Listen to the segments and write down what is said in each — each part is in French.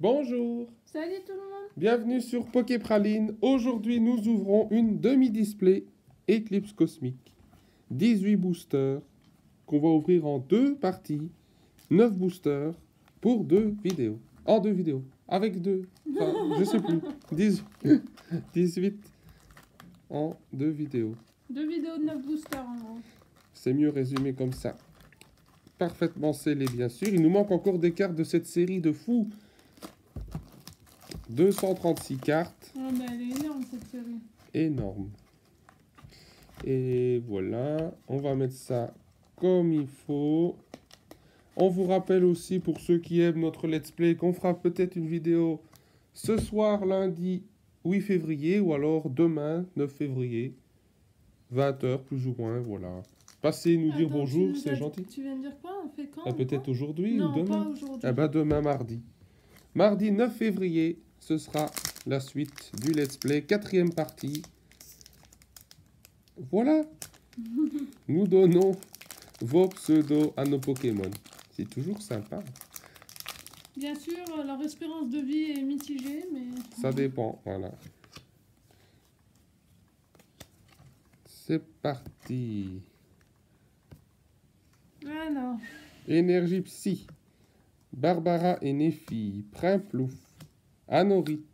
Bonjour, Salut tout le monde bienvenue sur Poképraline. Aujourd'hui, nous ouvrons une demi-display Eclipse Cosmique. 18 boosters qu'on va ouvrir en deux parties. 9 boosters pour deux vidéos. En deux vidéos. Avec deux. Enfin, je sais plus. 10 18 en deux vidéos. Deux vidéos de 9 boosters en gros. C'est mieux résumé comme ça. Parfaitement scellé, bien sûr. Il nous manque encore des cartes de cette série de fous. 236 cartes. Ah bah elle est énorme cette série. Énorme. Et voilà. On va mettre ça comme il faut. On vous rappelle aussi, pour ceux qui aiment notre let's play, qu'on fera peut-être une vidéo ce soir, lundi 8 février, ou alors demain, 9 février. 20h, plus ou moins, voilà. Passez nous dire Attends, bonjour, c'est gentil. Tu viens de dire quoi? On fait quand Ah, peut-être aujourd'hui ou Non, pas demain aujourd'hui. Ah bah demain mardi. Mardi 9 février, ce sera la suite du let's play, quatrième partie. Voilà. Nous donnons vos pseudos à nos Pokémon. C'est toujours sympa. Bien sûr, leur espérance de vie est mitigée, mais... Ça dépend, voilà. C'est parti. Alors, Énergie Psy. Barbara et Nephi. Primplouf. Anorite.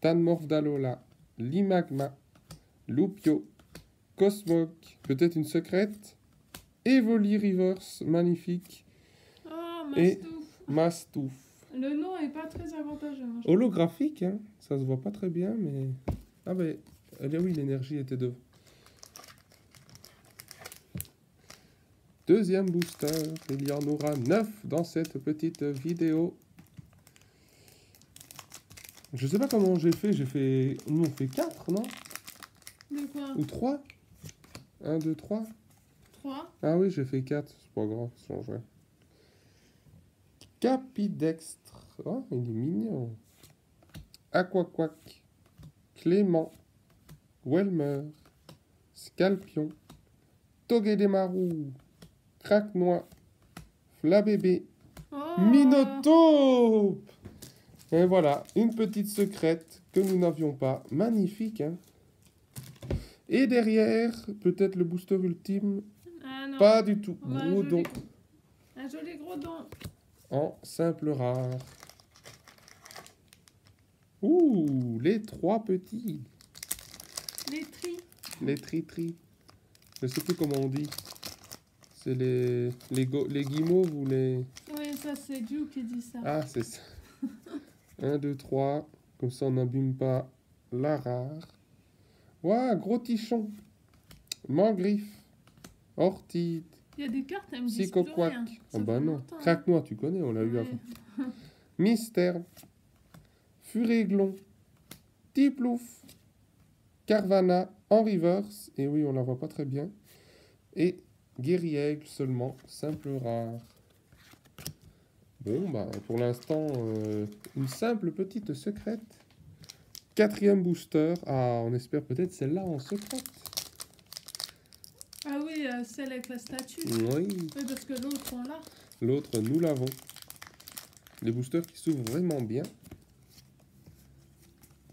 Tanmorph d'Alola. Limagma. Lupio. Cosmog. Peut-être une secrète. Evoli Reverse. Magnifique. oh, Et- Mastouf. Le nom est pas très avantageux. hein, Holographique, hein. Ça se voit pas très bien, mais... Ah ben, eh bien oui, l'énergie était de... Deuxième booster. Il y en aura 9 dans cette petite vidéo. Je sais pas comment j'ai fait. J'ai fait... Nous, on fait 4, non? De quoi? Ou 3 1, 2, 3 3 Ah oui, j'ai fait 4. C'est pas grave, change rien. Capidextre. Oh, il est mignon. Aquaquac. Clément. Welmer. Scalpion. Togedemaru. Craque-noix. Flabébé. oh Minotaure Et voilà, une petite secrète que nous n'avions pas. Magnifique, hein Et derrière, peut-être le booster ultime. Ah non. Pas du tout. A un Gros joli don gros- Un joli gros don. en simple rare. Ouh, les trois petits. Les tris. Les tri-tri. Je sais plus comment on dit. C'est les, les, go- les guimauves ou les... Oui, ça c'est Dieu qui dit ça. Ah, c'est ça. 1, 2, 3. Comme ça, on n'abîme pas la rare. Ouah, gros tichon. Mangriffe. Ortide. Il y a des cartes, elles me disent plus Psychoquac. rien. Ça bah non. hein. Craque-noix, tu connais, on l'a eu avant. Mystère. Furéglon. Tiplouf. Carvana en reverse. Et oui, on la voit pas très bien. Et Guerriègle seulement. Simple rare. Bon, bah, pour l'instant, euh, une simple petite secrète. Quatrième booster. Ah, on espère peut-être celle-là en secrète. Ah oui, euh, celle avec la statue. Oui. Oui, parce que l'autre, on l'a. L'autre, nous l'avons. Les boosters qui s'ouvrent vraiment bien.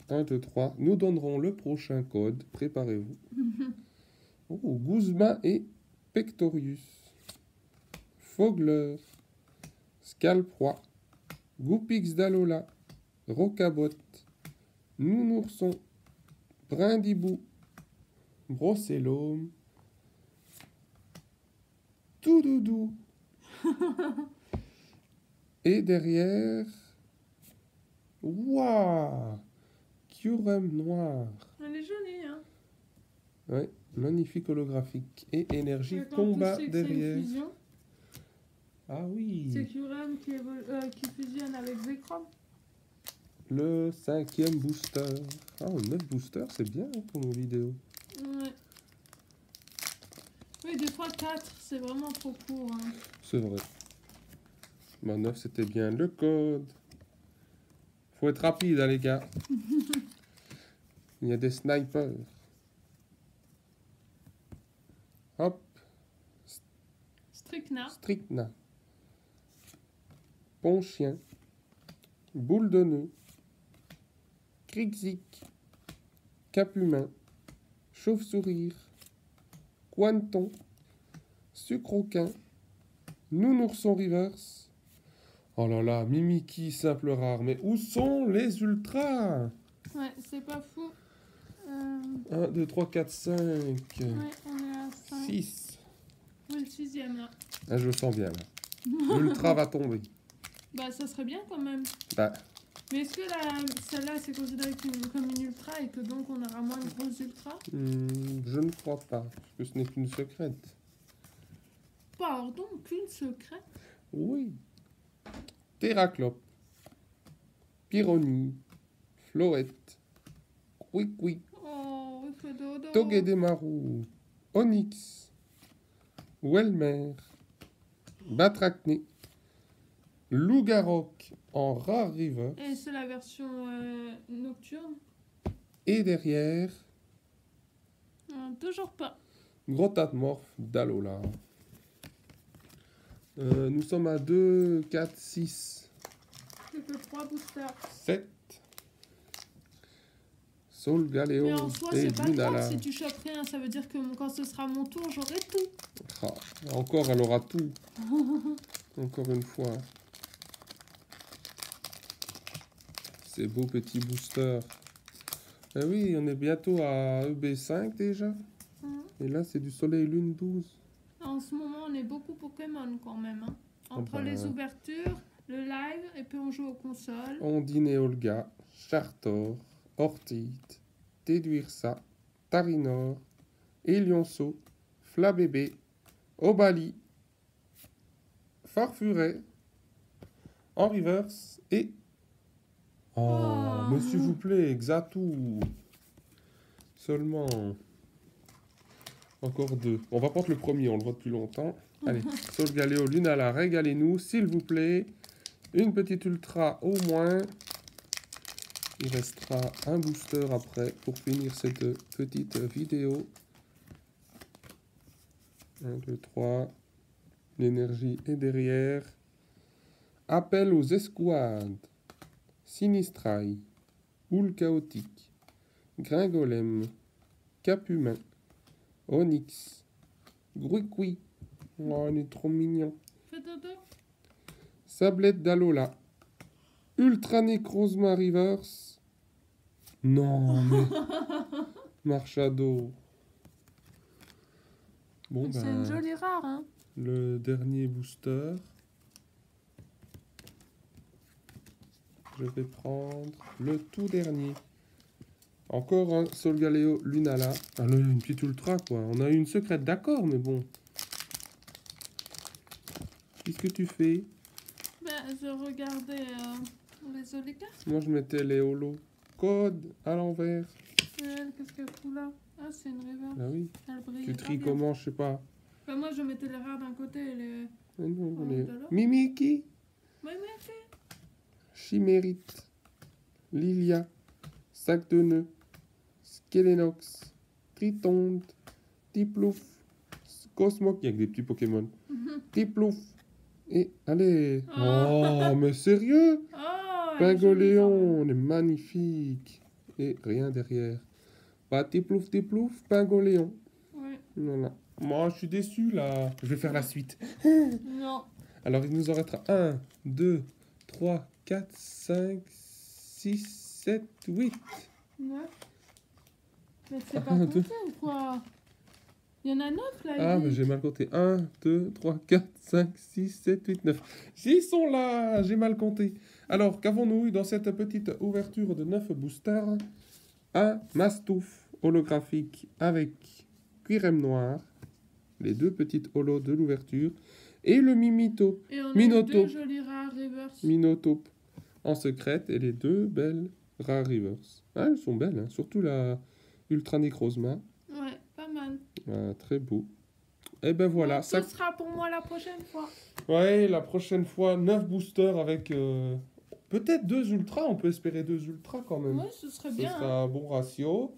1, 2, 3. Nous donnerons le prochain code. Préparez-vous. Oh, Guzma et Pectorius. Fogler. Scalproie. Goupix d'Alola. Rocabot. Nounourson. Brindibou. Brocellome. Toudoudou. Et derrière. Waouh! Curem noir. Elle est jolie, hein. Ouais, magnifique holographique. Et énergie combat derrière. Ah oui! C'est Kyurem qui, euh, qui fusionne avec Zekrom. Le cinquième booster. Ah, neuf boosters, c'est bien hein, pour nos vidéos. Ouais. Oui, des fois 4, c'est vraiment trop court. hein. C'est vrai. Bah, 9, c'était bien le code. Faut être rapide, hein, les gars. Il y a des snipers. Hop, Stricna. Ponchien. Boule de nœud, Crixik, Capumain, Chauve-sourire, Quanton, Sucroquin, Nounourson Reverse. Oh là là, Mimiki simple rare, mais où sont les ultras? Ouais, c'est pas fou. Euh, 1, 2, 3, 4, 5, ouais, on est à 5. 6. Ouais, le sixième là. Ah, je le sens bien là. L'ultra va tomber. Bah, ça serait bien quand même. Bah, Mais est-ce que celle-là c'est considéré comme une ultra et que donc on aura moins de grosses ultras? Hmm, je ne crois pas, parce que ce n'est qu'une secrète. Pardon, qu'une secrète? Oui. Terraclope, Pyronie, Floette, Quick Oh. Togedemaru, Onyx, Welmer, Batracné, Lougarok en Rare River, Et c'est la version euh, nocturne et derrière, Euh, Toujours pas. Grotatmorph d'Alola. Euh, nous sommes à 2, 4, 6, J'ai que 3 boosters. 7. Sol Mais Galéo en soi, c'est pas grave si tu chopes rien. Ça veut dire que quand ce sera mon tour, j'aurai tout. Ah, encore, elle aura tout. encore une fois. Ces beaux petits boosters. Ah oui, on est bientôt à EB5 déjà. Mhm. Et là, c'est du Soleil Lune 12. En ce moment, on est beaucoup Pokémon quand même. hein. Entre bah, les ouvertures, le live, et puis on joue aux consoles. Ondine et Olga, Chartor, Ortite, Téduirsa, Tarinor, Elionceau, Flabébé, Obali, Farfuret, en reverse et... Oh, Oh. mais s'il vous plaît, Xatou. Seulement... Encore deux. On va prendre le premier, on le voit depuis longtemps. Allez, Sol Galéo, Lunala, régalez-nous, s'il vous plaît. Une petite ultra au moins. Il restera un booster après pour finir cette petite vidéo. 1, 2, 3. L'énergie est derrière. Appel aux escouades. Sinistrail. Houle chaotique. Gringolem. Capumain. Onyx. Gruicui. Oh, il est trop mignon. Sablette d'Alola. Ultra Necrozma Reverse. Non, mais. Marchado. Bon, C'est ben, une jolie rare, hein. le dernier booster. Je vais prendre le tout dernier. Encore un Solgaleo Lunala. Ah, là, une petite ultra, quoi. On a eu une secrète, d'accord, mais bon. Qu'est-ce que tu fais? Ben, je regardais euh, les oligarques. Moi, je mettais les holos. Code à l'envers. Qu'est-ce qu'elle fout là? Ah, c'est une river. Ah oui. Elle brille. Tu tries comment, je sais pas. Ben, moi, je mettais les rares d'un côté et les. Non, Oh. Mimiki, fait. Chimérite, Lilia, Sac de nœud, Skelenox, Tritonde, Tiplouf, Cosmoc, il y a que des petits Pokémon. Tiplouf. Et allez. Ah. Oh, mais sérieux? Oh. Pingoléon, on est magnifique. Et rien derrière. Bah, Tiplouf, Tiplouf, Pingoléon. Ouais. Voilà. Moi, je suis déçu là. Je vais faire la suite. Non. Alors, il nous en restera 1, 2, 3, 4, 5, 6, 7, 8. Ouais. Mais c'est pas Un, compté ou quoi? Il y en a neuf là. Ah, mais j'ai mal compté. 1, 2, 3, 4, 5, 6, 7, 8, 9. Ils sont là J'ai mal compté. Alors, qu'avons-nous eu dans cette petite ouverture de 9 boosters? Un Mastouf holographique avec cuirem noir. Les deux petites holos de l'ouverture. Et le Mimito. Et on a deux jolis rares reverse. Minotape en secrète et les deux belles Rare Rivers. Ah, elles sont belles, hein, surtout la Ultra Necrozma. Ouais, pas mal. Ah, très beau. Et ben voilà, Donc, ça. Ce sera pour moi la prochaine fois. Ouais, la prochaine fois, 9 boosters avec euh, peut-être deux ultras. On peut espérer deux ultras quand même. Ouais, ce serait Ce bien. hein. sera un bon ratio.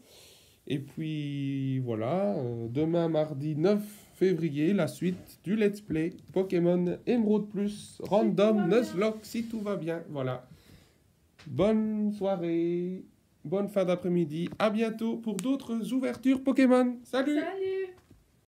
Et puis voilà, euh, demain mardi 9 février, la suite du Let's Play Pokémon Emerald Plus Random bien. Nuzlocke si tout va bien. Voilà. Bonne soirée, bonne fin d'après-midi. À bientôt pour d'autres ouvertures Pokémon. Salut Salut